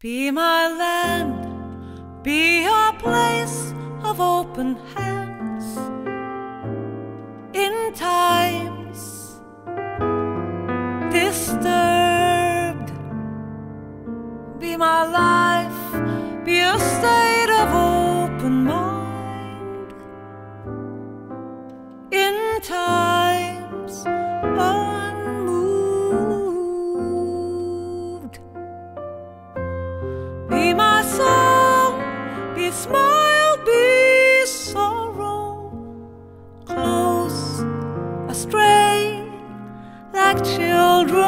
Be my land, be a place of open hands. In times disturbed, be my life, be a state. like children.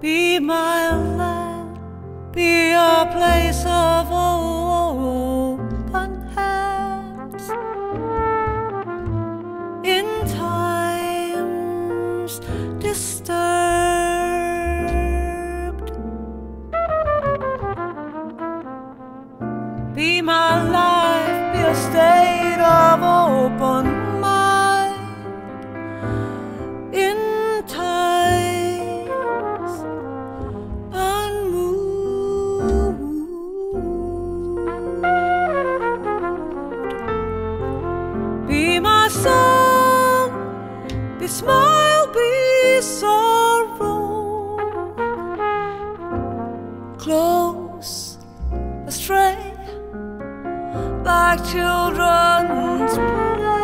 Be my land, be your place of children's.